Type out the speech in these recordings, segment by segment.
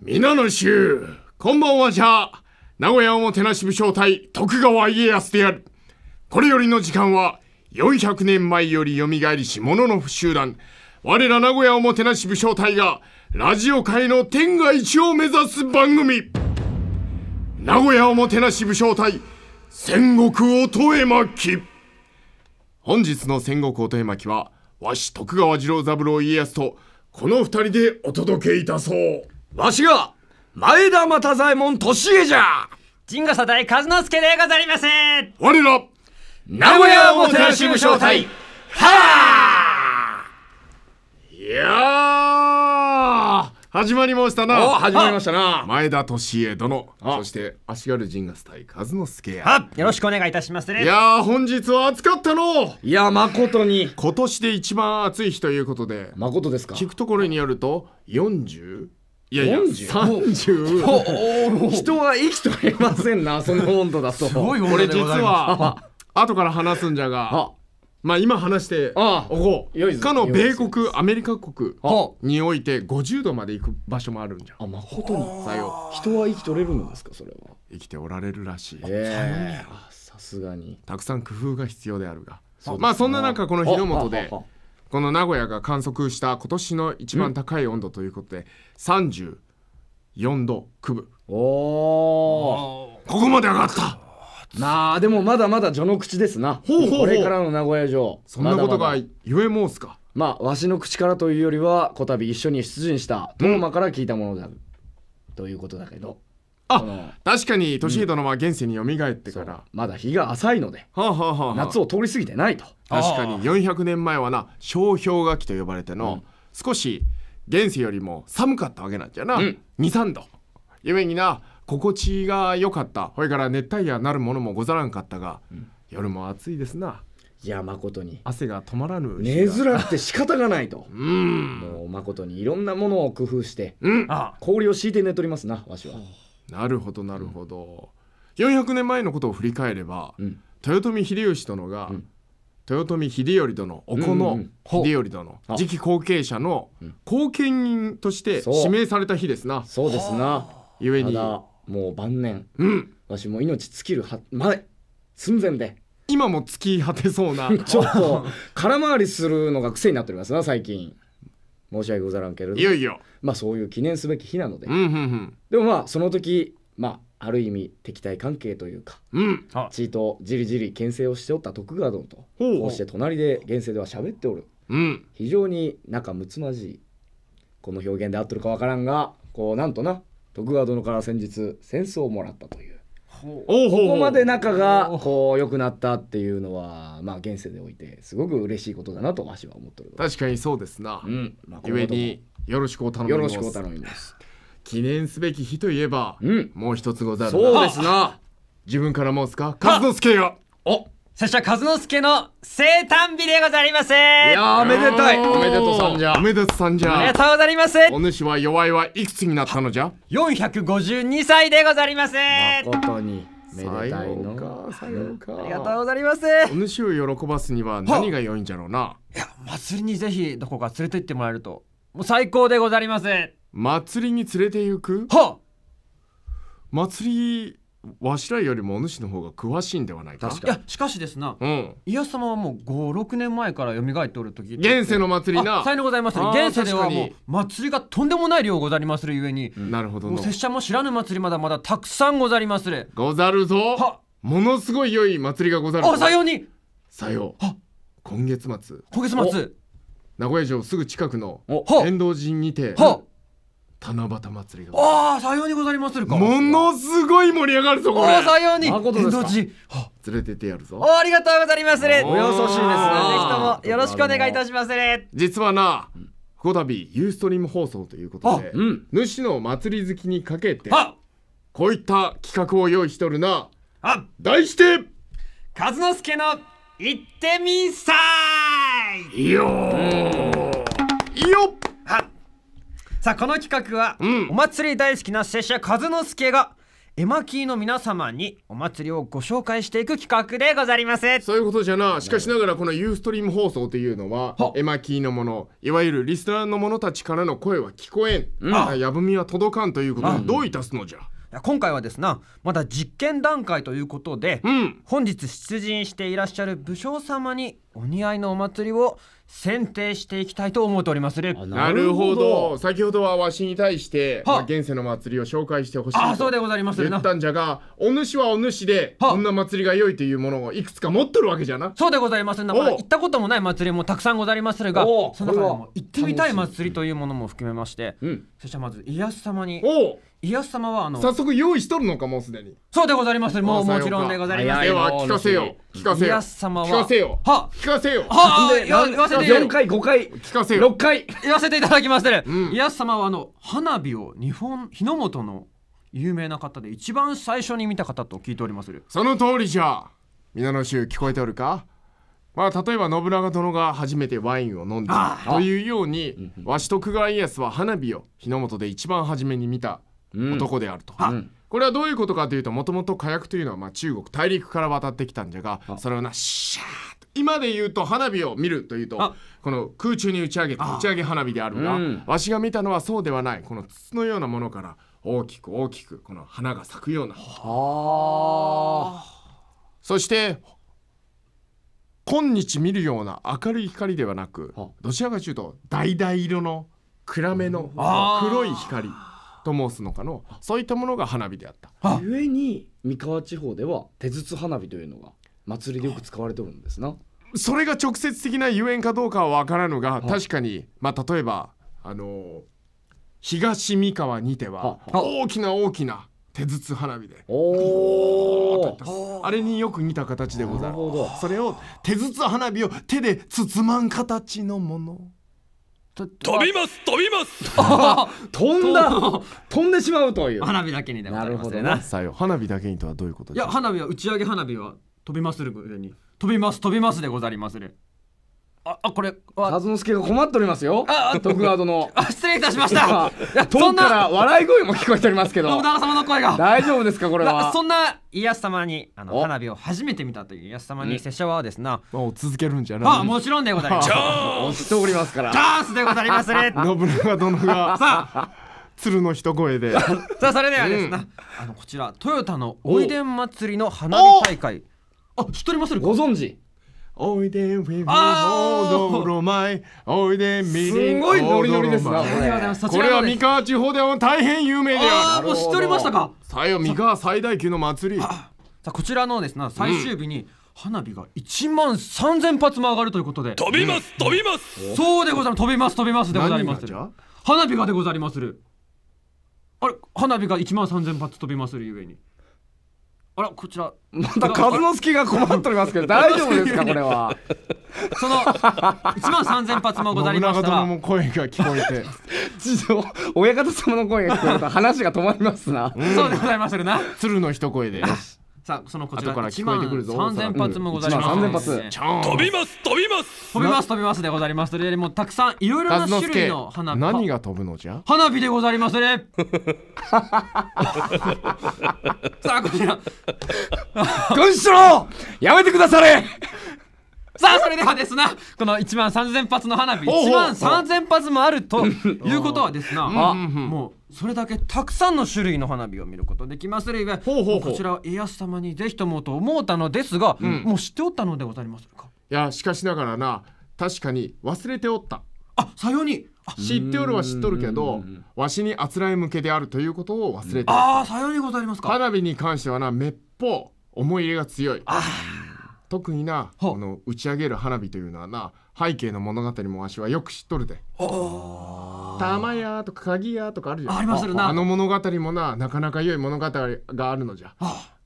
皆の衆こん。ばん。はじゃ名古屋おもてなし武将隊徳川家康であるこれよりの時間は400年前より蘇りし者の不集団我ら名古屋おもてなし武将隊がラジオ界の天下一を目指す番組名古屋おもてなし武将隊戦国音絵巻本日の戦国音絵巻はわし徳川次郎三郎家康とこの二人でお届けいたそう。わしが前田又左衛門利家じゃ。陣御佐代和之助でござります。我ら名古屋おもてなし武将隊いやー始まりましたおな始まりましたな。前田利家殿。あ。そして足軽陣合隊和之助やあよろしくお願いいたしますね。いやー本日は暑かったの。いや誠に。今年で一番暑い日ということで。誠ですか？聞くところによると 40? いやいや 40? 30人は生きとれませんなその温度だと。すごいこれ実は後から話すんじゃがあまあ今話してあおこう。ぞ。かの米国アメリカ国あ。において50度まで行く場所もあるんじゃん。あ誠にさよ人は生きとれるのですかそれは。生きておられるらしい。さすがに。たくさん工夫が必要であるが。まあそんな中この日の下でこの名古屋が観測した今年の一番高い温度ということで34度9分。おおここまで上がったまあでもまだまだ序の口ですな。ほうほうほう。これからの名古屋城。そんなことが言え申すか？まあわしの口からというよりはこたび一緒に出陣した。トーマから聞いたものだ、ということだけど。あ確かに利家殿は現世に蘇ってから、はまだ日が浅いので。あ、はあはあはあ、夏を通り過ぎてないと。確かに400年前はな小氷河期と呼ばれての、うん。少し現世よりも寒かったわけなんじゃな、うん。23度。ゆえにな心地が良かった。ほいから熱帯夜なるものもござらんかったが、夜も暑いですな。いや誠に。汗が止まらぬ寝づらくて仕方がないと。うん。もう誠にいろんなものを工夫してうん。あ氷を敷いて寝とりますなわしは。なるほどなるほど、400年前のことを振り返れば、うん。豊臣秀吉殿が、うん。豊臣秀頼殿おこのうんうん。秀頼殿、あ次期後継者のうん。後見人として指名された日ですな。そうですな。ゆえにもう晩年。うん。わしも命尽きるは前寸前で。今も突き果てそうな。ちょっと 空回りするのが癖になっておりますな最近。申し訳ござらんけれど。いよいよ。まあそういう記念すべき日なので、うんうんでもまあその時まあある意味敵対関係というかうんうん地位とじりじり牽制をしておった徳川殿とこうして隣で現世では喋っておる。うん。非常に仲睦まじいこの表現で合ってるかわからんがこうなんとな徳川殿から先日戦争をもらったという。おうほう。ここまで仲がこう良くなったっていうのはまあ現世でおいてすごく嬉しいことだなとわしは思っておる確かにそうですな、うん、まあ、ゆえによろしくお頼みよろますしくお頼みます。記念すべき日といえば、うん。もう一つござるな。そうですな。自分から申すか？和之助がお拙者和之助の生誕日でござります。いやーおめでたい。おめでとうさんじゃ。おめでとうさんじゃありがとうござります。お主は弱いはいくつになったのじゃ？452歳でござります。誠にめでたいさよのうかさようか。ありがとうござります。お主を喜ばすには何が良いんじゃろうな？いや祭りにぜひどこか連れて行ってもらえると。もう最高でござります。祭りに連れて行く？は。祭りわしらよりもお主の方が詳しいんではないか。いやしかしですなうん。家康様はもう56年前から蘇っておる時現世の祭りな。あさようでございます。あー現世ではもう祭りがとんでもない量ござりまするゆえに、なるほど。のもう拙者も知らぬ祭りまだまだたくさんござりまする。ござるぞ。は。ものすごい良い祭りがござるあさように。さよう。は。今月末。今月末。名古屋城すぐ近くのお。は。天童寺にては七夕祭りが。ああさようにござりまするか。ものすごい盛り上がるぞこれ。ああさように。誠ですか？天童寺は連れてってやるぞ。おありがとうござりまするおお優しいですぜひなともよろしくお願いいたしまする実はなこたびユーストリーム放送ということでうん。主の祭り好きにかけてはこういった企画を用意しとるな。あ題して和之助の行ってみんさいい。いよよはさあこの企画は、うん。お祭り大好きな拙者和之助が絵巻の皆様にお祭りをご紹介していく企画でございます。そういうことじゃな。しかしながらこのユーストリーム放送というのはは。絵巻のものいわゆるリスナーの者たちからの声は聞こえん、うん。あやぶみは届かんということでどういたすのじゃ？今回はですなまだ実験段階ということで、うん。本日出陣していらっしゃる武将様にお似合いのお祭りを選定していきたいと思っておりまするあなるほど。先ほどはわしに対して、は。まあ、現世の祭りを紹介してほしいと。あそうでございます。言ったんじゃがお主はお主では。こんな祭りが良いというものをいくつか持っとるわけじゃな。そうでございます。なおまだ行ったこともない祭りもたくさんございます。るがおその中でも行ってみたい祭りというものも含めまして。うん。そしてまず家康様におう家康様はあの早速用意しとるのかもうすでに。そうでございます。もうもちろんでございます。では聞かせよ聞かせ家よ康様は聞かせよは聞かせよはで言わせてよ。4回5回。聞かせよ6回。言わせていただきまする、うん。家康様はあの花火を日本日の本の有名な方で一番最初に見た方と聞いております。るその通りじゃ。皆の衆聞こえておるか？まあ例えば信長殿が初めてワインを飲んだ。というようにわし徳川家康は花火を日の本で一番初めに見た男であると、うん。これはどういうことかというともともと火薬というのはまあ中国大陸から渡ってきたんじゃがそれをなシャーッと今で言うと花火を見るというとあ。この空中に打ち上げた打ち上げ花火であるが、うん。わしが見たのはそうではない。この筒のようなものから大きく大きくこの花が咲くような。あ。そして今日見るような明るい光ではなくはどちらかというと橙色の暗めの黒い光と申すのかのそういったものが花火であった。あ。ゆえに三河地方では手筒花火というのが祭りでよく使われてるんですな。それが直接的なゆえんかどうかは分からぬが確かにまあ例えばあのー東三河にてはは大きな大きな手筒花火でおおあれによく似た形でござる。なるほど。それを手筒花火を手で包まん形のもの飛飛びます飛びます。飛 んだ 飛んでしまうという。花火だけにでございまするなるほどな。さよ。花火だけにとはどういうこといや花火は打ち上げ花火は飛びまする上に。飛びます飛びますでござりまするああこれは和之助が困っておりますよ。ああ。徳川殿。あ失礼いたしました。いやそ遠んなくから笑い声も聞こえておりますけど。信長様の声が。大丈夫ですかこれなはそんな家康様にあのお。花火を初めて見たという家康様に拙者はですな、まあ続けるんじゃない。あもちろんでございます。チ押しておりますから。ャンスでございます。ね 信長殿が。さあ。鶴の一声で。さあそれではですな、あのこちらトヨタのおいでん祭りの花火大会。あ知っておりますご存知おいでウィブあーホー。ドロマイ。おいでミリすごいノリノリですな。オードロマイ。ありがとうございますそちこれは三河地方でも大変有名である。もう知っておりましたか。さよ三河最大級の祭り。さあこちらのですな最終日に花火が1万3000発も上がるということで。飛びます飛びます。そうでございます。飛びます飛びますでございます花火がでござりまする。あれ花火が1万3000発飛びまするゆえにあらこちら。また和之助が困っておりますけど 大丈夫ですかこれは？その1万3000発もござり信長ましたら。声が聞こえて。地上親方様の声が聞こえると話が止まりますな。そうでございまするな鶴の一声でさあそのこちら後から1万聞こえてくるぞ3000発もございます。うんので1万3000発ちゃん飛びます飛びます。飛びます飛びますでござります。るよりもたくさんいろいろ和な種類の花火何が飛ぶのじゃ？花火でござりますね。さあこちら。軍師郎やめてくだされ。さあそれではですなこの1万3000発の花火ほうほう。1万3000発もあるということはですなあもうそれだけたくさんの種類の花火を見ることできまするゆえこちらは家康様にぜひともと思うたのですが、もう知っておったのでございますか？いやしかしながらな確かに忘れておった。あさように。あ知っておるは知っとるけどわしにあつらい向けであるということを忘れてあーさようにございますか。花火に関してはなめっぽう思い入れが強い。特になこの打ち上げる花火というのはな背景の物語もわしはよく知っとるで玉屋とか鍵屋とかあるじゃんあります。るなあの物語もななかなか良い物語があるのじゃ。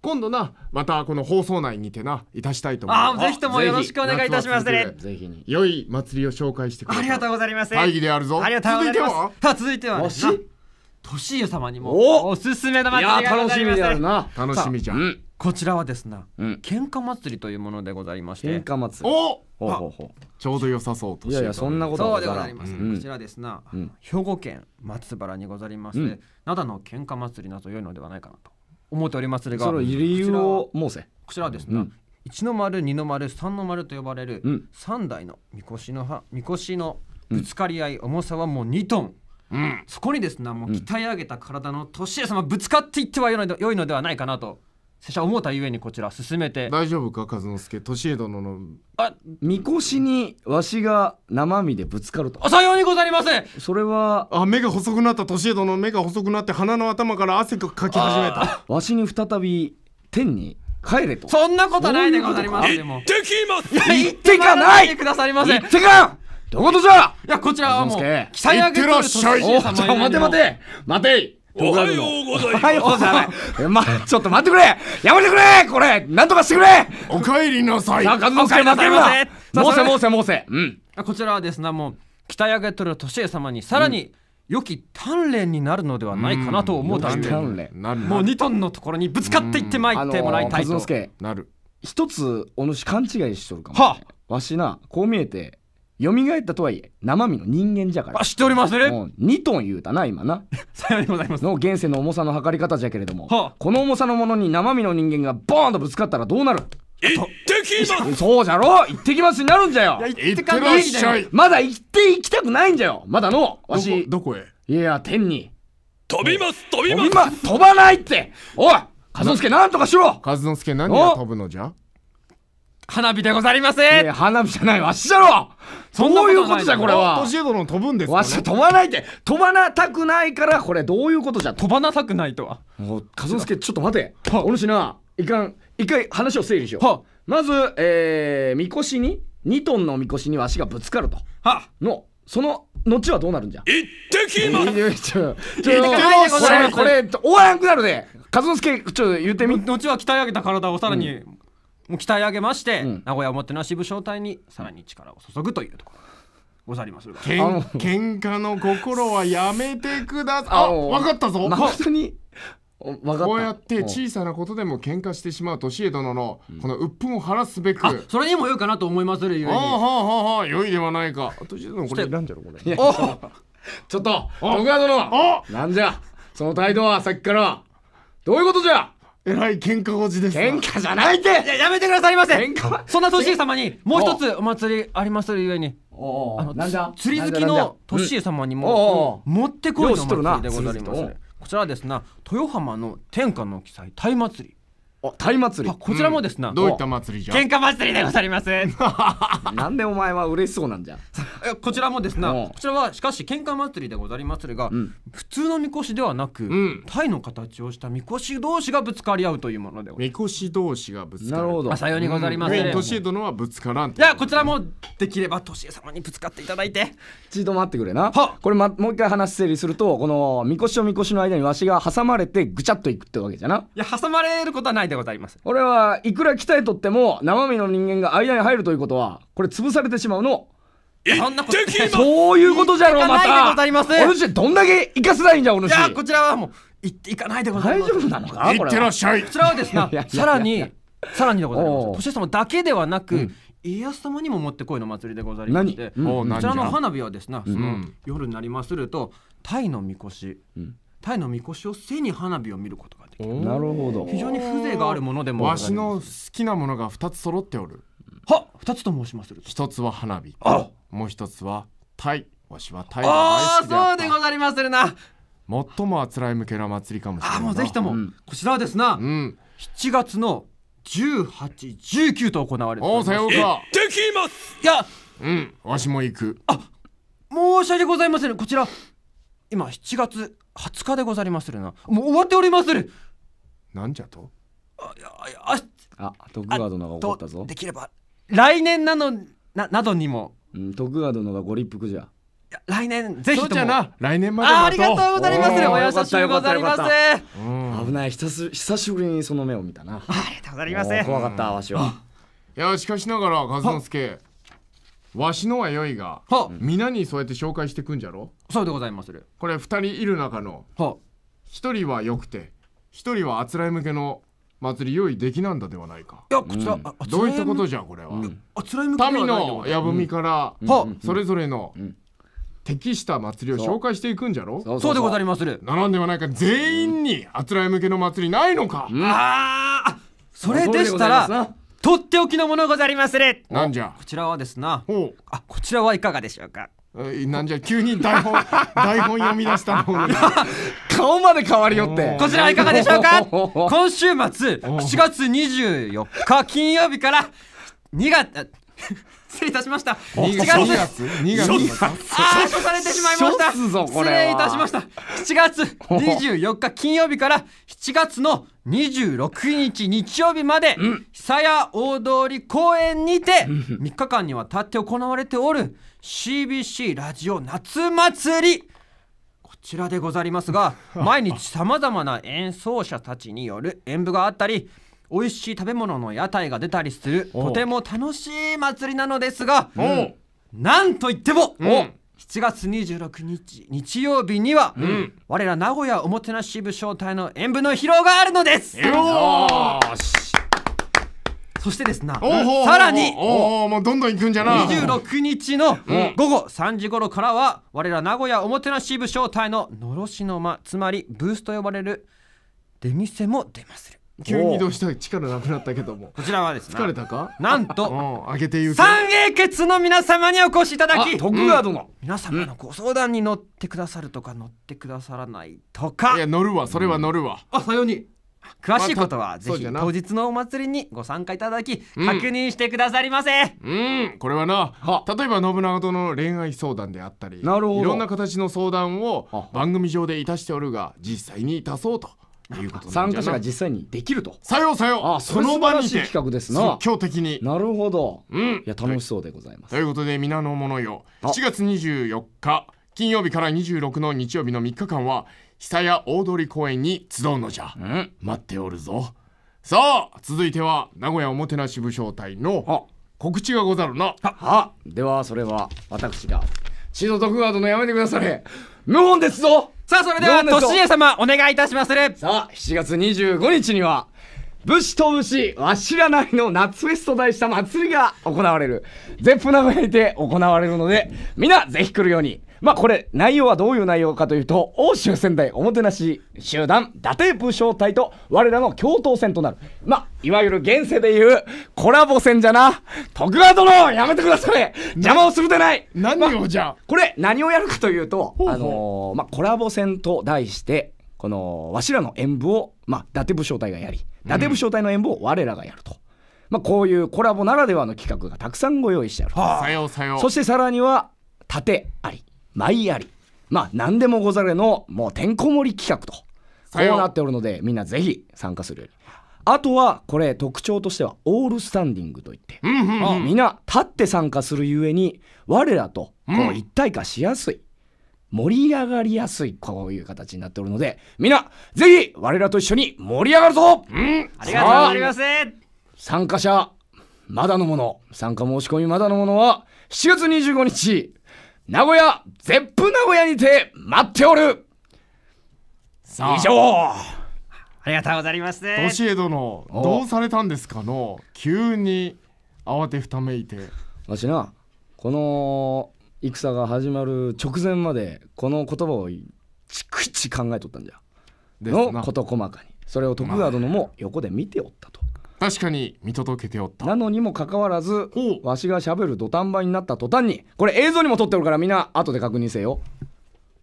今度なまたこの放送内にてないたしたいと思うあーぜひともよろしくお願いいたしますぜねひ。ぜひ。に良い祭りを紹介してくれありがとうございます。会議であるぞ。ありがとうございます。続いては？さあ続いてはですなわし？利家様におもお！すすめの祭りがご楽しみざいますであるな。楽しみじゃ。んこちらはですなうん。喧嘩祭りというものでございまして。喧嘩祭り。おほうほうほちょうど良さそうとういやいやそんなことそうはござらんでございます、うん。こちらですな、うん。兵庫県松原にござりまして、うん。灘の喧嘩祭りなど良いのではないかなと思っておりまするがその理由を申せ。こちらはですね、うん。1の丸2の丸3の丸と呼ばれるうん。3台のみこしのはみこしのぶつかり合い、重さはもう2トン。うん。そこにですねもう鍛え上げた体の年様ぶつかっていってはよいので良いのではないかなと拙者思ったゆえにこちら進めて。大丈夫か和之助。年江殿の。あみこしにわしが生身でぶつかると。さようにござりますそれはあ目が細くなった。年江殿の目が細くなって鼻の頭から汗がかき始めたわしに再び天に帰れと。そんなことないでござります。でも行ってきます。言ってかない。言ってくださりません。い言ってかん。どういうことじゃ。やこちらはもう和之鍛え上げとおちょ待て待て。待ておはようございます。おはようじゃないえまちょっと待ってくれ。やめてくれ。これなんとかしてくれ。お帰りなさい。さあ和之助待ってるな。お帰りなさい申せ申せ申せ。うん。こちらはですねもう鍛え上げとる年江様にさらに良き鍛錬になるのではないかなと思うた良きゆえに鍛錬な。るもう2トンのところにぶつかっていってまいってもらいたいと、一つお主勘違いしとるかもしれない。はわしなこう見えて蘇ったとはいえ生身の人間じゃから。あ知っておりますね。もう2トン言うたな今な。さようにございます。の現世の重さの測り方じゃけれども、はあ。この重さのものに生身の人間がボーンとぶつかったらどうなる？行ってきます。そうじゃろ。行ってきますになるんじゃよ。行ってらっしゃい。まだ行って行きたくないんじゃよ。まだのわどこしどこへ？いや天に。飛びます飛び飛ます。びま飛ばないって。おい和之助なんとかしろ。和之助何が飛ぶのじゃ？花火でござります。いや花火じゃないわしじゃろそんないどういうことじゃこれは。年江殿飛ぶんですか、わし飛ばないって飛ばなたくないからこれどういうことじゃ。飛ばなたくないとは。もう和之助ちょっと待て。はお主ないかん。一回話を整理しよう。はまずえー、みこしに2トンのみこしにわしがぶつかると。はのその後はどうなるんじゃ？行ってきます。これこれ終わらんくなるで。和之助ちょっと言ってみ。後は鍛え上げた体をさらに、もう鍛え上げまして、ん。名古屋おもてなし部招待にさらに力を注ぐというところござりますけん喧嘩の心はやめてください。ああ分かったぞ、誠に？お分かった。こうやってうん小さなことでも喧嘩してしまう年江殿のこの鬱憤を晴らすべく、あそれにも良いかなと思いまするゆえに。ああはあはあはあ良いではないか。年江殿これいらんじゃろこれ。ちょっと徳川殿。あ。なんじゃその態度はさっきから。どういうことじゃ？えらい喧嘩ごじですな。喧嘩じゃないって！いややめてくださいませ喧嘩？はそんな年様にもう一つお祭りありまするゆえにおう。あのなんじゃ？釣り好きの年江様にもうもってこいのよう知っとるな祭りでございます。こちらはですな。豊浜の天下の記載鯛祭りお鯛祭り。あこちらもですな、どういった祭りじゃ？喧嘩祭りでございます。なんでお前は嬉しそうなんじゃ？えこちらもですな。こちらはしかし喧嘩祭りでございまするが、ん。普通のみこしではなく、ん。タイの形をしたみこし同士がぶつかり合うというものでございみこし同士がぶつかる。なるほど。ます。さようにございます、うん。い年江殿はぶつからんやこちらもできれば年江様にぶつかっていただいて。一度待ってくれな。はこれ、ま、もう一回話整理するとこのみこしとみこしの間にわしが挟まれてぐちゃっといくってわけじゃな。いや挟まれることはないでございます。俺はいくら鍛えとっても生身の人間が間に入るということはこれ潰されてしまうの。そんなことそういうことじゃろまた。ざいます。お主どんだけ生かせないんじゃお主。いやこちらはもう行っていかないでござい大ます。丈夫なのか？いっこれはてらっしゃい。こちらはですないやいやいや。さらにさらにでございます。年様だけではなく、うん。家康様にももってこいの祭りでございまして。うこちらの花火はですね、そのうん夜になりまするとタイのみこし、うん。タイのみこしを背に花火を見ることなるほど。非常に風情があるものでもわしの好きなものが二つ揃っておる。は二つと申しまする。と一つは花火。あもう一つはタイわしはタイがああ大好きであった。そうでございまするな。最もあつらい向けな祭りかもしれな。いあもうぜひとも、うん。こちらはですな、うん。7月の1819と行われております。おうさようか。てきます。いやうん。わしも行く。申し訳ございません。こちら今7月20日でござりまするな。もう終わっておりまするなんじゃと？あいやいやああ徳川殿が怒ったぞ。とできれば来年なのななどにも。うん徳川殿がご立腹じゃ。いや来年ぜひとも。来年までああ待とうりがとうございます。お優しゅうございます。危ない久し久しぶりにその目を見たな。りがとうございます。怖かったわしは。いやしかしながら和之助。わしのは良いがは。皆にそうやって紹介してくんじゃろ？そうでございまする。これ二人いる中の。は。一人は良くて一人はあつらい向けの祭り用意できなんだではないか。いやこちら、うん。ああどういったことじじゃこれは？うん。あ辛い向きでは民のやぶみからはそれぞれのうん。適した祭りを紹介していくんじゃろ？そそうでござりまする。ならんではないか全員にあつらえ向けの祭りないのか、あーあそれでしたらとっておきのものござりまする。なんじゃ？こちらはですな。ほあこちらはいかがでしょうか？うえなんじゃ急に台本 台本読み出したのに。顔まで変わりよって。こちらはいかがでしょうか？今週末7月24日金曜日から2月あ失礼いたしました。7 2月月2月2月。あー処されてしまいました。失礼いたしました。7月24日金曜日から7月の26日日曜日まで、久屋大通公園にて3日間にわたって行われておる CBC ラジオ夏祭り。こちらでござりますが 毎日さまざまな演奏者たちによる演舞があったり美味しい食べ物の屋台が出たりするとても楽しい祭りなのですが、なんといっても、うん。お7月26日日曜日には、ん。我ら名古屋おもてなし部招待の演舞の披露があるのです。よーしそしてですなさらにもうどんどん行くんじゃな。26日のん。午後3時頃からは我ら名古屋おもてなし部招待ののろしの間つまりブースと呼ばれる出店も出まする。急にどうした力なくなったけども。こちらはですね疲れたか？なんうとん上げて言うけ三英傑の皆様にお越しいただあき徳川殿皆様のご相談に乗ってくださるとか乗ってくださらないとか。いや乗るわ。それは乗るわ。あさように詳しいことはぜひ当日のお祭りにご参加いただきうん。確認してくださりませ、うんこれはな。は例えば信長との恋愛相談であったりなるほど。いろんな形の相談をは番組上でいたしておるが実際にいたそうということな参加者が実際にできると。さようさよう。あそれその場にて素晴らしい企画ですな。即興的に。なるほど。うん。いや楽しそうでございます。ということで皆の者よあ。7月24日金曜日から26の日曜日の3日間は久屋大通公園に集うのじゃ。うん。待っておるぞ。さあ続いては名古屋おもてなし部招待のあ告知がござるな。は。ではそれは私が。千戸徳川殿やめてくだされ。無本ですぞ。さあそれでは年家様お願いいたしまする。さあ7月25日には武士と武士わしらなりの夏フェスと題した祭りが行われる。絶プ名古屋にて行われるのでみんなぜひ来るようにまあこれ内容はどういう内容かというと欧州仙台おもてなし集団伊達武将隊と我らの共闘戦となる。まあいわゆる現世でいうコラボ戦じゃな徳川殿やめてください。邪魔をするでない。何をじゃこれ何をやるかというと、あのーまあ、コラボ戦と題してこのわしらの演舞を、まあ、伊達武将隊がやり伊達武将隊の演舞を我らがやると、まあ、こういうコラボならではの企画がたくさんご用意してある、さようさよう。そしてさらには盾あり舞ありまあ何でもござれのもうてんこ盛り企画と。こうなっておるのでみんなぜひ参加するように。あとはこれ特徴としてはオールスタンディングといって、うんうんうん。みんな立って参加するゆえに我らとこううん。一体化しやすい、盛り上がりやすいこういう形になっておるのでみんなぜひ我らと一緒に盛り上がるぞ、うん。あ。りがとうございます。参加者まだのもの参加申し込みまだのものは7月25日名古屋ゼップ名古屋にて待っておる。さあ。以上。ありがとうございます年江殿お。どうされたんですかの急に慌てふためいて。わしなこの戦が始まる直前までこの言葉を逐一考えとったんじゃ。ですな。のこと細かに。それを徳川殿も横で見ておったと確かに見届けておった。なのにもかかわらずわしがしゃべる土壇場になった途端にこれ映像にも撮っておるからみんな後で確認せよ。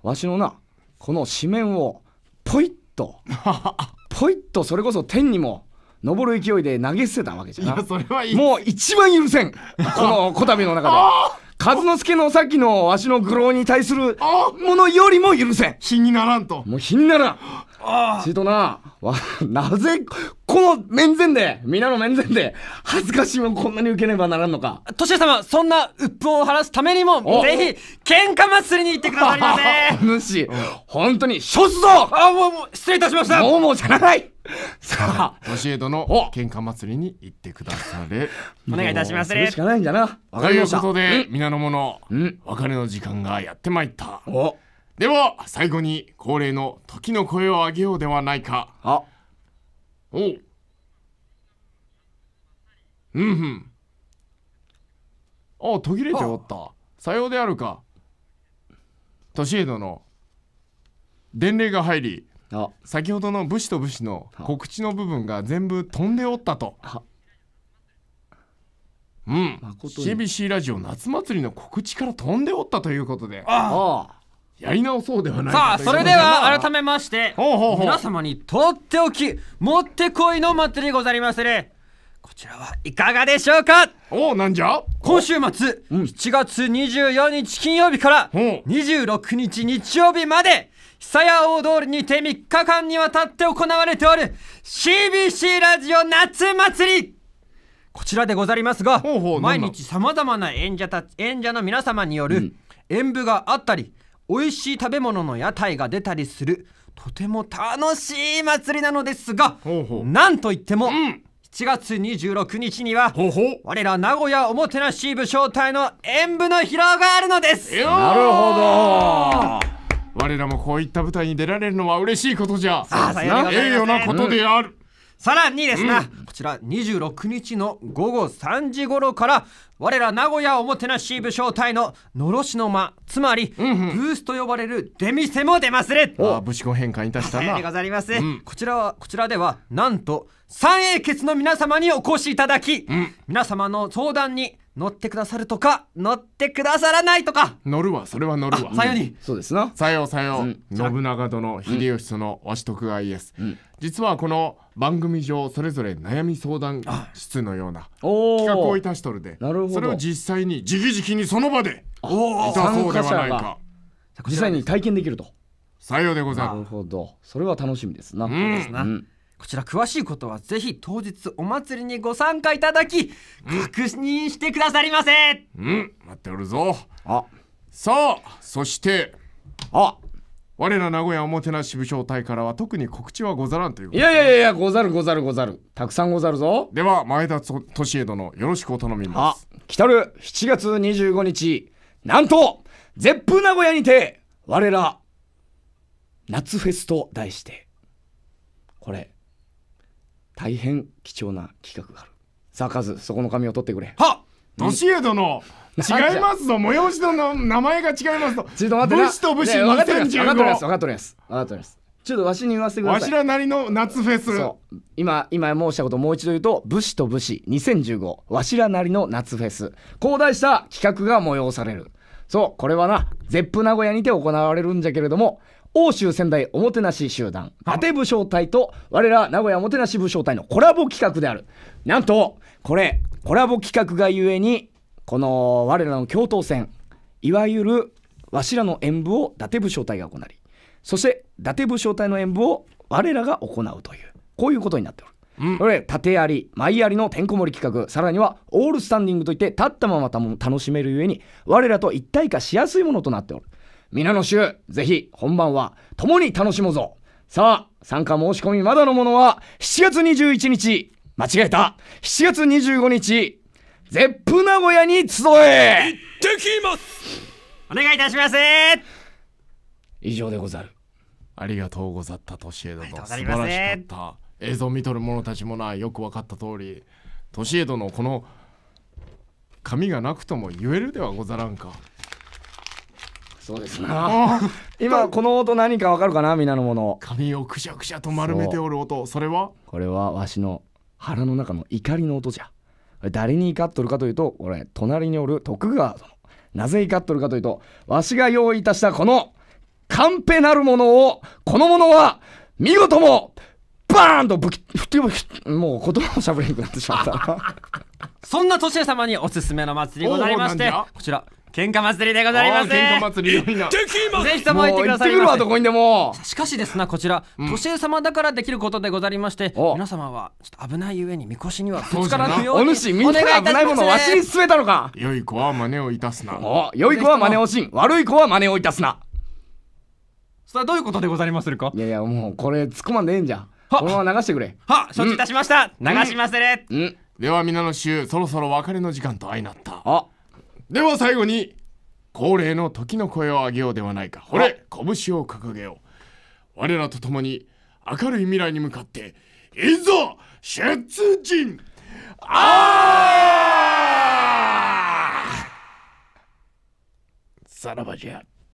わしのなこの紙面をポイッと ポイッとそれこそ天にも昇る勢いで投げ捨てたわけじゃな。いやそれはいい。もう一番許せん。この こたびの中で。和之助のさっきのわしの愚弄に対するものよりも許せん。日にならんと。もう火にならん。ちとなわなぜこの面前で皆の面前で恥ずかしいもんこんなに受けねばならんのか。年家様そんな鬱憤を晴らすためにもお。ぜひ喧嘩祭りに行ってくださりませ主本当に処すぞあもうもう失礼いたしました。もうもうじゃない。さあ年江殿お。喧嘩祭りに行ってくだされ。お願いいたします。それしかないんじゃな。わかりました。ということで皆の者うん。別れの時間がやってまいった。お。では最後に恒例の時の声を上げようではないか。あおう。うんうん。あ途切れておった。さようであるか。年江殿伝令が入りあ。先ほどの武士と武士の告知の部分が全部飛んでおったと。はうん。CBC ラジオ夏祭りの告知から飛んでおったということで。あやり直そうではないさあそれでは改めまして皆様にとっておきもってこいの祭りござりまする。こちらはいかがでしょうか？おおなんじゃ？今週末7月24日金曜日からほう。26日日曜日まで久屋大通りにて3日間にわたって行われておる CBC ラジオ夏祭り。こちらでござりますが毎日さまざまな演者たち演者の皆様による演舞があったり美味しい食べ物の屋台が出たりするとても楽しい祭りなのですがほうほう。なんといってもん。7月26日にはほうほう。我ら名古屋おもてなし部招待の演舞の披露があるのです。なるほど。我らもこういった舞台に出られるのは嬉しいことじゃ。あさようでございます。栄誉なことである、さらにですな、こちら26日の午後3時頃から我ら名古屋おもてなし部招待ののろしの間つまり、ブースと呼ばれる出店も出まする。ああ武士語変換いたしたさようでごなざいます、ん。こちらはこちらではなんと三英傑の皆様にお越しいただき、皆様の相談に乗ってくださるとか乗ってくださらないとか。乗るわ。それは乗るわ。さように。そうですな。さようさよう、うん。信長殿秀吉殿わし徳川家康、実はこの番組上それぞれ悩み相談室のようなお企画をおいたしとるでなるほど。それを実際に直々にその場でおいたそうではない参加者が。か実際に体験できると。さようでござなるるほど。それは楽しみですな、ん。うんなこちら詳しいことはぜひ当日お祭りにご参加いただき確認してくださりませ、うん待っておるぞ。あ。さあそしてあ。我ら名古屋おもてなし部招待からは特に告知はござらんということいやいやいやいやござるござるござる。たくさんござるぞ。では前田と俊恵殿よろしくお頼みまあす来たる。7月25日。なんと絶風名古屋にて我ら夏フェスと題して。これ大変貴重な企画がある。さあカズそこの紙を取ってくれ。は俊恵殿違いますぞ催しの名前が違いますとちょっと待ってな。武士と武士ね分かってるやつ分かってるやつ分2015かってるやつ分かってるやつ。ちょっとわしに言わせてくだわさい。しらなりの夏フェス。そう。今今申したことをもう一度言うと武士と武士2015わしらなりの夏フェス。こう題した企画が催される。そうこれはな絶風名古屋にて行われるんじゃけれども欧州仙台おもてなし集団伊達部招待と我ら名古屋おもてなし部招待のコラボ企画である。なんとこれコラボ企画がゆえにこの我らの共闘戦いわゆるわしらの演舞を伊達部招待が行いそして伊達部招待の演舞を我らが行うというこういうことになっておる。これ縦槍前槍のてんこ盛り企画さらにはオールスタンディングといって立ったままたも楽しめるゆえに我らと一体化しやすいものとなっておる皆の衆ぜひ本番は共に楽しもうぞ。さあ参加申し込みまだの者は7月21日。間違えた。7月25日。絶風名古屋に集え。行ってきます。お願いいたします。以上でござる。ありがとうござった俊恵殿りがとうご素ざいます。晴らしかった。映像見とる者たちもなよく分かった通り。俊恵殿この髪がなくとも言えるではござらんかそうですな 今この音何かわかるかな？皆の者髪をくしゃくしゃと丸めておる音。それは？これはわしの腹の中の怒りの音じゃ。誰に怒っとるかというとこれ隣におる徳川殿。なぜ怒っとるかというとわしが用意いたしたこのカンペなるものをこのものは見事もバーンとぶきもう言葉をしゃべれなくなってしまった。そんな年恵様におすすめの祭りございましてこちら喧嘩祭りでございます。喧嘩祭りのみんな。ぜひとも行ってくださいもう行ってくるませわどこにでも。しかしですなこちら、年恵様だからできることでござりましてお皆様はちょっと危ないゆえにみこしにはぶつからぬようにお主みんなが危ないものをわしに進めたのか。良い子は真似をいたすな。お良い子は真似をしん。悪い子は真似をいたすな。それはどういうことでござりまするか？いやいやもうこれ突っ込まんでええんじゃ。は。このまま流してくれ。は承知いたしました、流しまする、うん。では皆の衆そろそろ別れの時間と相なった。あでは最後に恒例の時の声を上げようではないか。ほれ拳を掲げよう。我らと共に明るい未来に向かっていざ出陣。あー!さらばじゃ